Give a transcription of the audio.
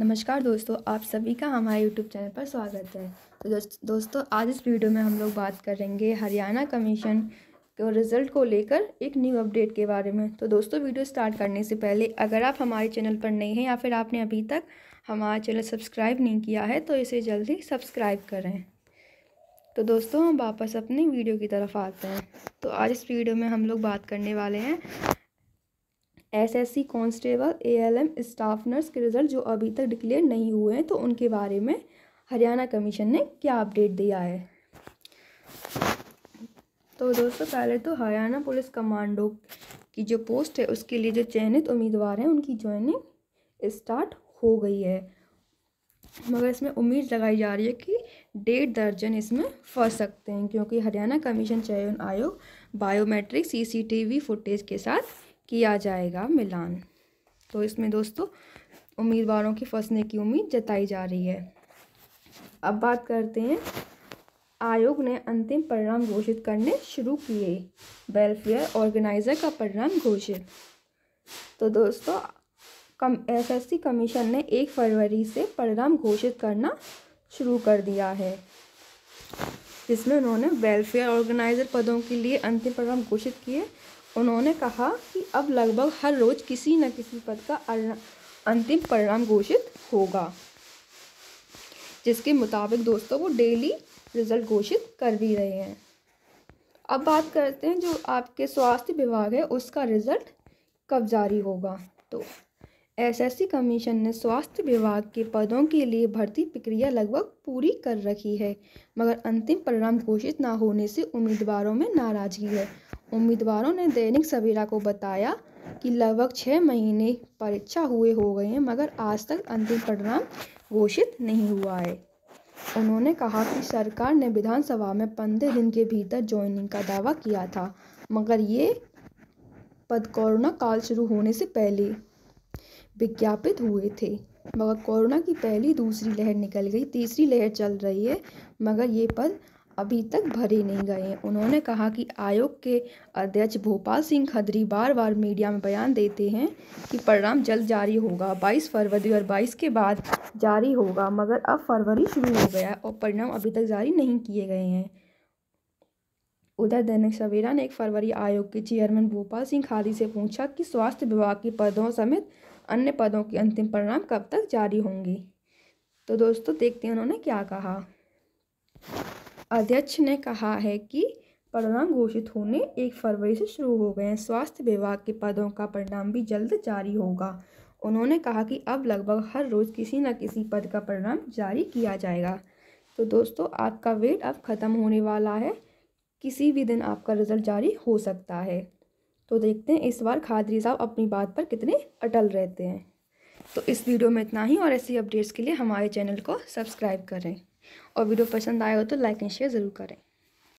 नमस्कार दोस्तों आप सभी का हमारे यूट्यूब चैनल पर स्वागत है। तो दोस्त, दोस्तों आज इस वीडियो में हम लोग बात करेंगे हरियाणा कमीशन के रिज़ल्ट को लेकर एक न्यू अपडेट के बारे में। तो दोस्तों वीडियो स्टार्ट करने से पहले अगर आप हमारे चैनल पर नए हैं या फिर आपने अभी तक हमारा चैनल सब्सक्राइब नहीं किया है तो इसे जल्दी सब्सक्राइब करें। तो दोस्तों हम वापस अपनी वीडियो की तरफ़ आते हैं। तो आज इस वीडियो में हम लोग बात करने वाले हैं SSC constable ALM staff nurse के रिज़ल्ट जो अभी तक डिक्लेयर नहीं हुए हैं तो उनके बारे में हरियाणा कमीशन ने क्या अपडेट दिया है? तो दोस्तों, पहले तो हरियाणा पुलिस कमांडो की जो पोस्ट है, उसके लिए जो चयनित उम्मीदवार हैं, उनकी ज्वाइनिंग स्टार्ट हो गई है। मगर इसमें उम्मीद लगाई जा रही है कि डेढ़ दर्जन इसमें फंस सकते हैं, क्योंकि हरियाणा कमीशन चयन आयोग बायोमेट्रिक सीसीटीवी फुटेज के साथ किया जाएगा मिलान। तो इसमें दोस्तों, उम्मीदवारों के फंसने की उम्मीद जताई जा रही है। अब बात करते हैं। आयोग ने अंतिम परिणाम घोषित करने शुरू किए। वेलफेयर ऑर्गेनाइजर का परिणाम घोषित। तो दोस्तों, कम एसएससी कमीशन ने एक फरवरी से परिणाम घोषित करना शुरू कर दिया है। जिसमें उन्होंने वेलफेयर ऑर्गेनाइजर पदों के लिए अंतिम परिणाम घोषित किए। उन्होंने कहा कि अब लगभग हर रोज़ किसी न किसी पद का अंतिम परिणाम घोषित होगा, जिसके मुताबिक दोस्तों वो डेली रिज़ल्ट घोषित कर भी रहे हैं। अब बात करते हैं जो आपके स्वास्थ्य विभाग है, उसका रिज़ल्ट कब जारी होगा? तो एसएससी कमीशन ने स्वास्थ्य विभाग के पदों के लिए भर्ती प्रक्रिया लगभग पूरी कर रखी है, मगर अंतिम परिणाम घोषित ना होने से उम्मीदवारों में नाराज़गी है। उम्मीदवारों ने दैनिक सवेरा को बताया कि लगभग छः महीने परीक्षा हुए हो गए हैं, मगर आज तक अंतिम परिणाम घोषित नहीं हुआ है। उन्होंने कहा कि सरकार ने विधानसभा में पंद्रह दिन के भीतर ज्वाइनिंग का दावा किया था, मगर ये पद कोरोना काल शुरू होने से पहले विज्ञापित हुए थे। मगर कोरोना की पहली दूसरी लहर निकल गई, तीसरी लहर चल रही है, मगर ये पद अभी तक भरे नहीं गए हैं। उन्होंने कहा कि आयोग के अध्यक्ष भोपाल सिंह खदरी बार बार मीडिया में बयान देते हैं कि परिणाम जल्द जारी होगा। 22 फरवरी और 22 के बाद जारी होगा, मगर अब फरवरी शुरू हो गया और परिणाम अभी तक जारी नहीं किए गए हैं। उधर दैनिक सवेरा ने एक फरवरी आयोग के चेयरमैन भोपाल सिंह खादी से पूछा कि स्वास्थ्य विभाग के पदों समेत अन्य पदों के अंतिम परिणाम कब तक जारी होंगे। तो दोस्तों, देखते हैं उन्होंने क्या कहा। अध्यक्ष ने कहा है कि परिणाम घोषित होने एक फरवरी से शुरू हो गए हैं। स्वास्थ्य विभाग के पदों का परिणाम भी जल्द जारी होगा। उन्होंने कहा कि अब लगभग हर रोज़ किसी न किसी पद का परिणाम जारी किया जाएगा। तो दोस्तों, आपका वेट अब ख़त्म होने वाला है। किसी भी दिन आपका रिज़ल्ट जारी हो सकता है। तो देखते हैं इस बार खादरी साहब अपनी बात पर कितने अटल रहते हैं। तो इस वीडियो में इतना ही और ऐसी अपडेट्स के लिए हमारे चैनल को सब्सक्राइब करें। और वीडियो पसंद आए हो तो लाइक एंड शेयर ज़रूर करें।